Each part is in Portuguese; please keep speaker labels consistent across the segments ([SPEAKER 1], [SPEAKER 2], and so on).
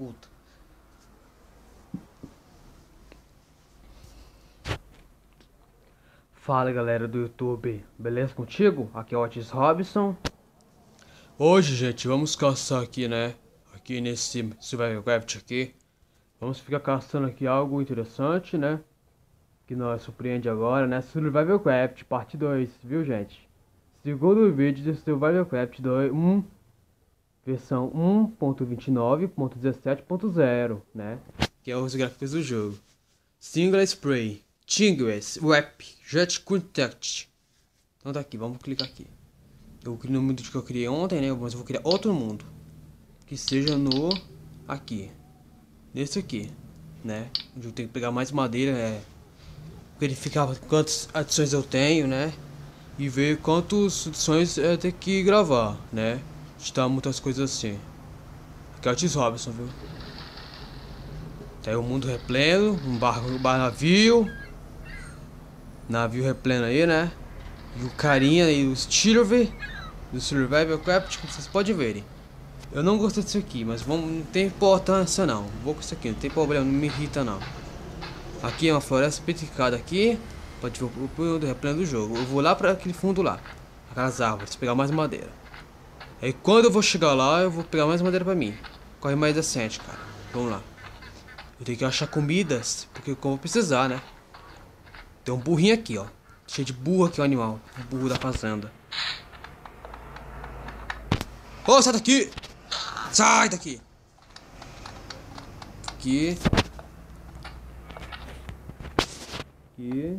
[SPEAKER 1] oculta. Fala galera do YouTube, beleza contigo? Aqui é o Otis Robson. Hoje, gente, vamos caçar aqui, né? Aqui nesse Survivalcraft aqui. Vamos ficar caçando aqui algo interessante, né? Que nós surpreende agora, né? Survivalcraft parte 2, viu, gente? Segundo vídeo de Survivalcraft 2, 1, versão 1.29.17.0, né? Que é os gráficos do jogo. Single Spray. Tingles, Web, Jet Contact. Então tá aqui, vamos clicar aqui. Eu criei no mundo que eu criei ontem, né? Mas eu vou criar outro mundo. Que seja no... Aqui. Nesse aqui, né? Onde eu tenho que pegar mais madeira, é... Verificar quantas adições eu tenho, né? E ver quantas adições eu tenho que gravar, né? Está muitas coisas assim. Aqui é o Tis Robinson, viu? Aí o mundo repleno, um barco, um bar navio. Navio repleno aí, né? E o carinha e o Stilver do Survival Craft, como vocês podem verem. Eu não gostei disso aqui, mas vamos, não tem importância não. Vou com isso aqui, não tem problema, não me irrita não. Aqui é uma floresta petrificada aqui. Pode ver o fundo repleno do jogo. Eu vou lá para aquele fundo lá. Aquelas árvores, pegar mais madeira. Aí quando eu vou chegar lá, eu vou pegar mais madeira pra mim. Corre mais decente, cara. Vamos lá. Eu tenho que achar comidas, porque eu vou precisar, né? Tem um burrinho aqui, ó. Cheio de burro aqui, o animal. O burro da fazenda. Ô, oh, sai daqui! Sai daqui! Aqui. Aqui.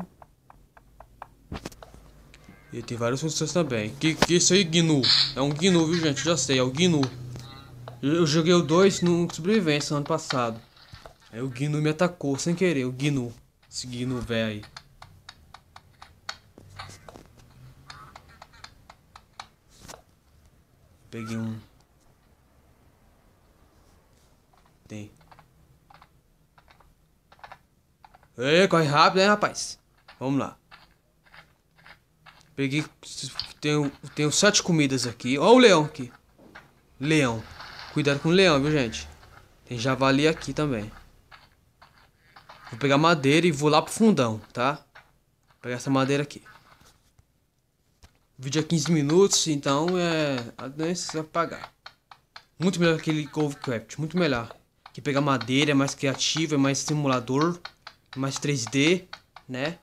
[SPEAKER 1] E tem várias funções também. Que, que isso aí, Gnu? É um Gnu, viu, gente? Já sei, é o Gnu. Eu, joguei o 2 no sobrevivência no ano passado. Aí o Gnu me atacou sem querer, o Gnu. Esse Gnu velho aí. Peguei um. Tem. Ei, corre rápido, hein, rapaz? Vamos lá. Peguei. Tenho, tenho sete comidas aqui. Ó o leão aqui. Leão. Cuidado com o leão, viu, gente? Tem javali aqui também. Vou pegar madeira e vou lá pro fundão, tá? Vou pegar essa madeira aqui. O vídeo é 15 minutos, então é. Não precisa pagar. Muito melhor que aquele Covecraft, muito melhor. Que pegar madeira, é mais criativo, é mais simulador, mais 3D, né?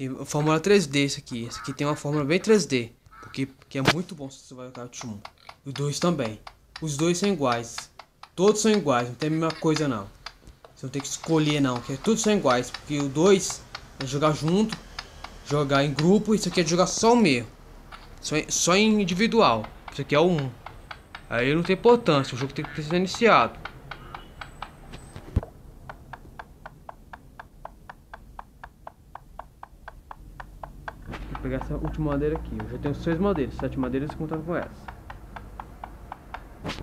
[SPEAKER 1] Tem fórmula 3D esse aqui. Esse aqui tem uma fórmula bem 3D. Porque, porque é muito bom se você vai jogar o 1. Os dois também. Os dois são iguais. Todos são iguais, não tem a mesma coisa não. Você não tem que escolher não, porque todos são iguais. Porque o 2 é jogar junto jogar em grupo, isso aqui é jogar só o meio. Só, só em individual. Isso aqui é o 1. Aí não tem importância, o jogo tem que ser iniciado. Vou pegar essa última madeira aqui. Eu já tenho seis madeiras, sete madeiras contando com essa. Deixa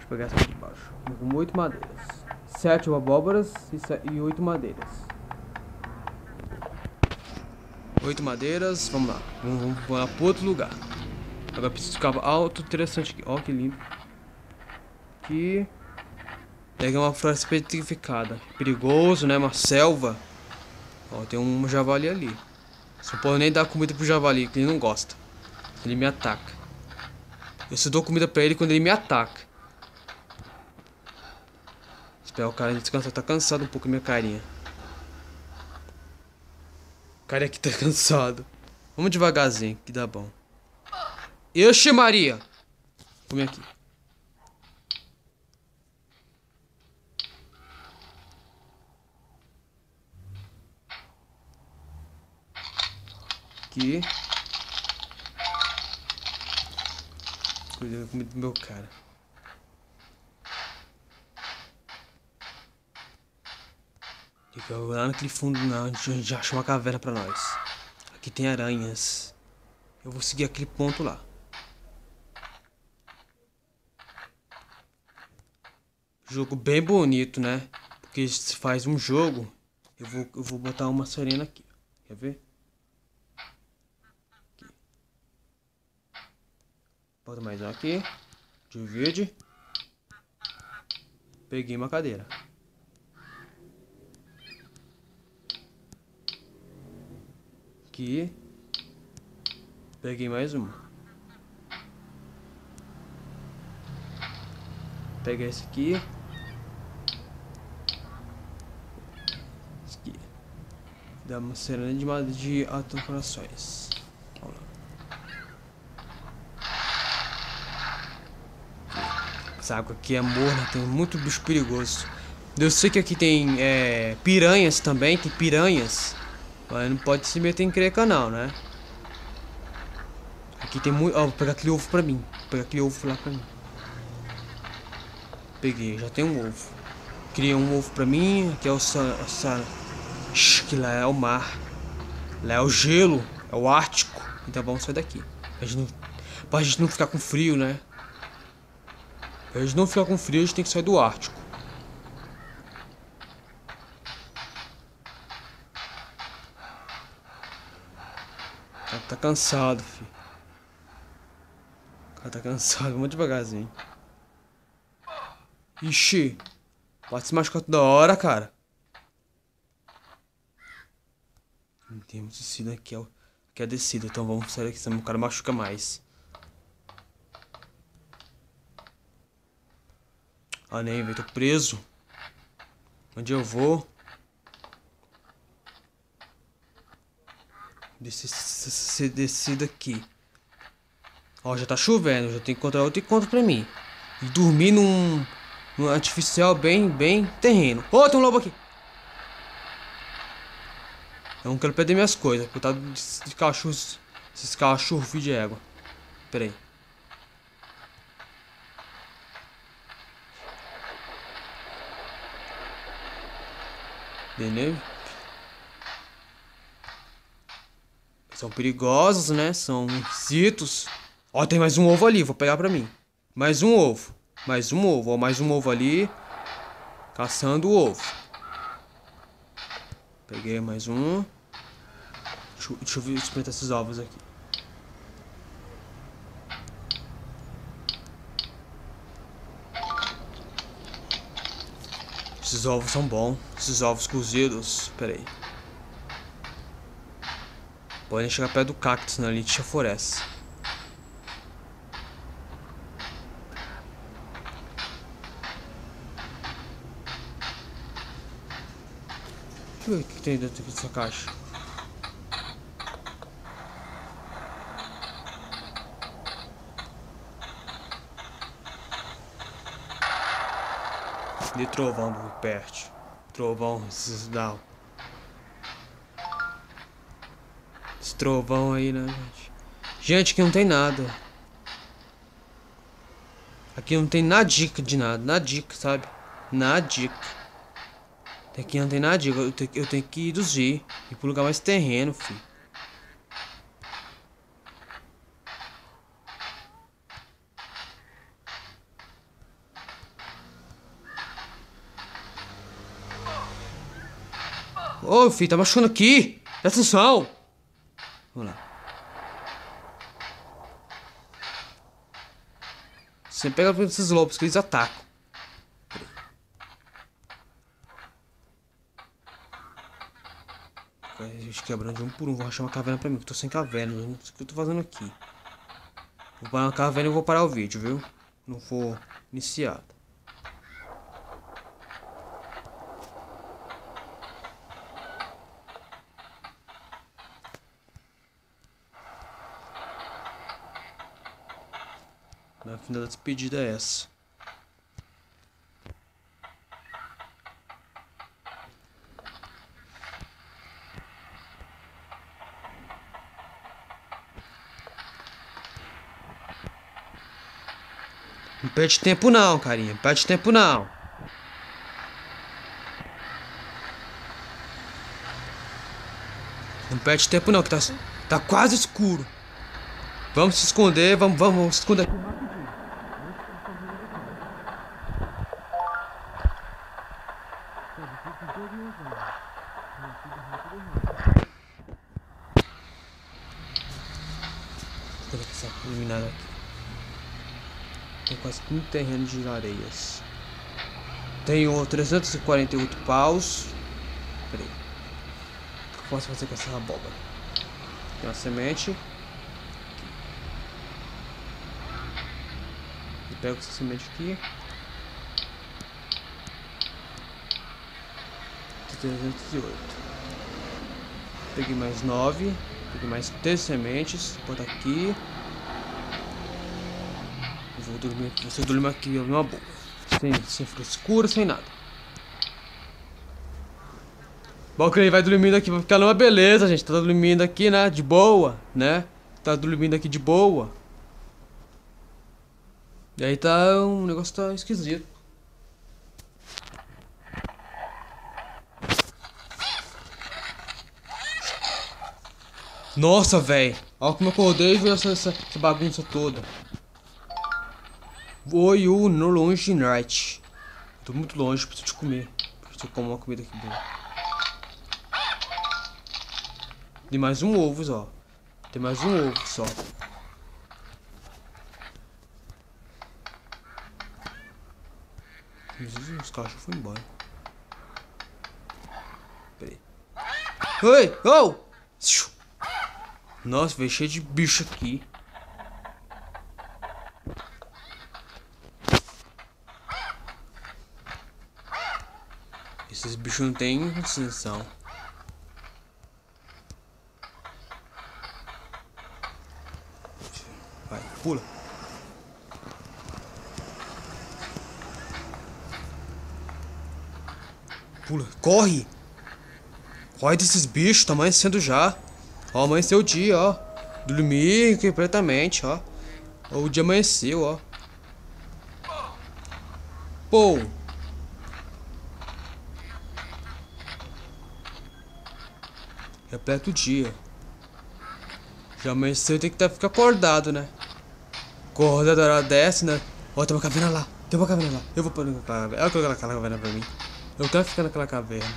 [SPEAKER 1] eu pegar essa aqui de baixo. Com oito madeiras. Sete abóboras e oito madeiras. Oito madeiras, vamos lá. Vamos, vamos lá para outro lugar. Agora preciso ficar alto, interessante aqui. Ó, que lindo. Aqui. Pega uma floresta petrificada. Perigoso, né? Uma selva. Ó, tem um javali ali. Só pode nem dar comida pro javali, que ele não gosta. Ele me ataca. Eu só dou comida pra ele quando ele me ataca. Espera o cara descansar. Tá cansado um pouco minha carinha. O cara aqui tá cansado. Vamos devagarzinho, que dá bom. Oxe, Maria! Come aqui. Aqui. Cuidado da comida do meu cara. Lá naquele fundo, não, a gente já achou uma caverna pra nós. Aqui tem aranhas. Eu vou seguir aquele ponto lá. Jogo bem bonito, né? Porque se faz um jogo, eu vou, eu vou botar uma serena aqui. Quer ver? Bota mais um aqui. Divide. Peguei uma cadeira. Aqui. Peguei mais uma. Peguei esse aqui. Esse aqui. Dá uma cena de madeira de autocorações. Vamos lá. Essa água aqui é morna, tem muito bicho perigoso. Eu sei que aqui tem é, piranhas também, tem piranhas. Mas não pode se meter em creca não, né? Aqui tem muito... Ó, vou pegar aquele ovo pra mim. Vou pegar aquele ovo lá pra mim. Peguei, já tem um ovo. Criei um ovo pra mim. Aqui é o sa... Que lá é o mar. Lá é o gelo. É o Ártico. Então vamos sair daqui. Pra gente não, pra gente não ficar com frio, né? Pra gente não ficar com frio, a gente tem que sair do Ártico. cara tá cansado, filho. O cara tá cansado, vamos devagarzinho. Ixi. Pode se machucar toda hora, cara. Não temos descida aqui, é, aqui é a descida, então vamos sair daqui, senão o cara machuca mais. Ah, nem, velho, tô preso. Onde eu vou? Desse, descido aqui. Ó, já tá chovendo, já tem que encontrar outro encontro pra mim. E dormir num, num artificial bem, bem terreno. Ô, oh, tem um lobo aqui. Eu não quero perder minhas coisas, porque tá de cachorros, esses cachorros de égua. Pera aí. Beleza? São perigosos, né? São insetos. Ó, tem mais um ovo ali, vou pegar pra mim. Mais um ovo. Mais um ovo, ó, mais um ovo ali. Caçando o ovo. Peguei mais um. Deixa, deixa eu experimentar esses ovos aqui. Esses ovos são bons. Esses ovos cozidos. Pera aí. Podem chegar perto do cactus, na né? gente chafurece. Deixa eu ver o que tem dentro dessa caixa. De trovão do perto. Trovão, esses down. trovão aí, né, gente? Gente, aqui não tem nada. Aqui não tem nada dica de nada, nada dica, sabe? Nada dica. Aqui não tem nada dica, eu tenho, eu tenho que induzir. Ir pro lugar mais terreno, filho. Ô, filho, tá machucando aqui. Presta atenção. Vamos lá. Você pega esses lobos que eles atacam. A gente quebrando de um por um. Vou achar uma caverna pra mim, que eu tô sem caverna. Não sei o que eu tô fazendo aqui. Vou parar uma caverna e vou parar o vídeo, viu? Não vou iniciado. Da despedida é essa. Não perde tempo não, carinha. Não perde tempo não. Não perde tempo não, que tá, tá quase escuro. Vamos se esconder, vamos, vamos se esconder aqui rapidinho. Vou essa iluminada aqui. Tem quase um terreno de areias. Tenho 348 paus. Peraí. O que eu posso fazer com essa abóbora? Tem uma semente. Eu pego essa semente aqui. 308. Peguei mais 9. Peguei mais 3 sementes. Bota aqui. Vou dormir aqui. Você dorme aqui numa boa. Sem, sem frescura, sem nada. Bom que ele vai dormindo aqui, vai ficar numa beleza, gente. Tá dormindo aqui, né? De boa, né? Tá dormindo aqui de boa. E aí tá. Um negócio tá esquisito. Nossa, velho. Olha como eu acordei e vi essa, essa, essa, bagunça toda. Oi, o no longe night. Tô muito longe, preciso de comer. Preciso comer uma comida aqui boa. Tem mais um ovo só. Tem mais um ovo só. Os cachorros foram embora. Peraí. Oi! Oh! Nossa, veio cheio de bicho aqui. Esses bichos não tem extensão. Vai, pula. Pula, corre! Corre desses bichos, tá amanhecendo já. Ó, amanheceu o dia, ó. Dormi completamente, ó. O dia amanheceu, ó. Pô. Repleto o dia. Já amanheceu, tem que tá, ficar acordado, né? Acorda da hora dessa, né? Ó, tem uma caverna lá. Tem uma caverna lá. Eu vou pôr naquela caverna. Olha aquela caverna pra mim. Eu quero ficar naquela caverna.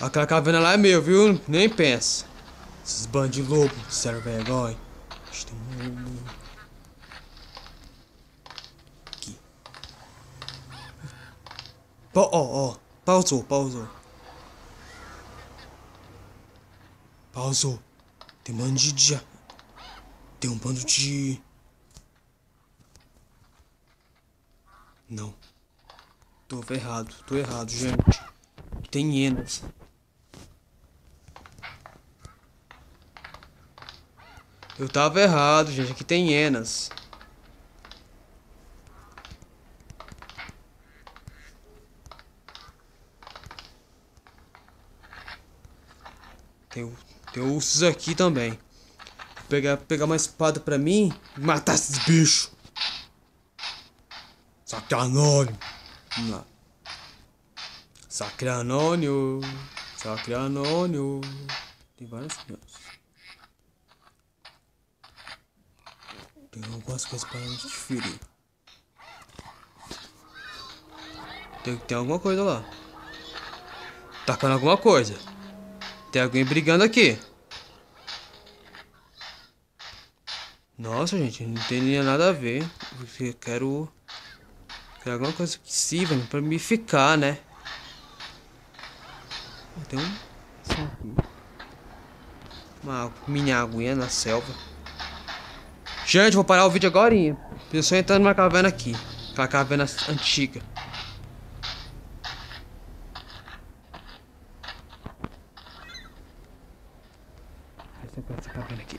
[SPEAKER 1] Aquela caverna lá é meu, viu? Nem pensa. Esses bandos de lobo, sério vergonha. Aqui. Ó, ó, ó. Pausou, pausou. Pausou. Tem um bando de... Tem um bando de... Não. Tô errado, tô errado, gente. Tem hienas. Eu tava errado, gente. Aqui tem hienas. Tem, tem ursos aqui também. Vou pegar, pegar uma espada pra mim e matar esses bichos. Sacranônio. Vamos lá. Sacranônio. Sacranônio. Tem várias crianças. Tem algumas coisas para gente diferir. Tem, tem alguma coisa lá. Tacando alguma coisa. Tem alguém brigando aqui. Nossa, gente, não tem nada a ver. Eu quero... Quero alguma coisa que sirva pra me ficar, né? Tem um... Uma mini aguinha na selva. Gente, vou parar o vídeo agora. Pessoal entrando numa caverna aqui. Aquela caverna antiga. Essa caverna aqui.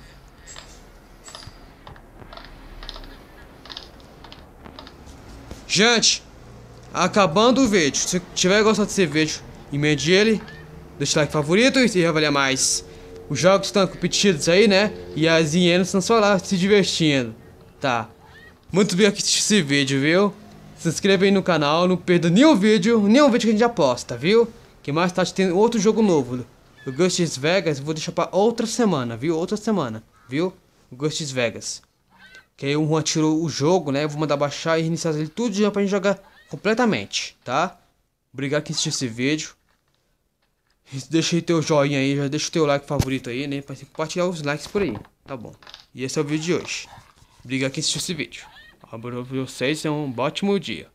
[SPEAKER 1] Gente, acabando o vídeo. Se tiver gostado desse vídeo, emende ele, deixa o like favorito e se avalia mais. Os jogos estão competidos aí, né? E as hienas estão só lá se divertindo. Tá. Muito bem aqui assistir esse vídeo, viu? Se inscreva aí no canal, não perda nenhum vídeo, nenhum vídeo que a gente aposta, viu? Que mais tarde tem outro jogo novo. O Ghosts Vegas, vou deixar pra outra semana, viu? Outra semana, viu? O Ghosts Vegas. Que aí o Juan tirou o jogo, né? Eu vou mandar baixar e reiniciar ele tudo já pra gente jogar completamente, tá? Obrigado por assistir esse vídeo. Deixa aí teu joinha aí, já deixa o teu like favorito aí, né? Pra compartilhar os likes por aí, tá bom? E esse é o vídeo de hoje. Obrigado quem assistiu esse vídeo. Abraço pra vocês, é um ótimo dia.